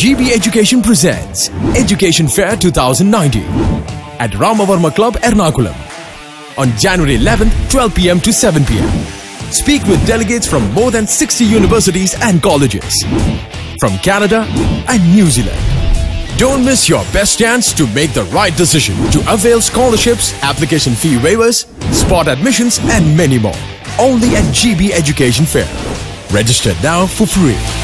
GeeBee Education presents Education Fair 2019 at Ramavarma Club, Ernakulam on January 11th, 12 pm to 7 pm. Speak with delegates from more than 60 universities and colleges from Canada and New Zealand. Don't miss your best chance to make the right decision to avail scholarships, application fee waivers, spot admissions, and many more. Only at GeeBee Education Fair. Register now for free.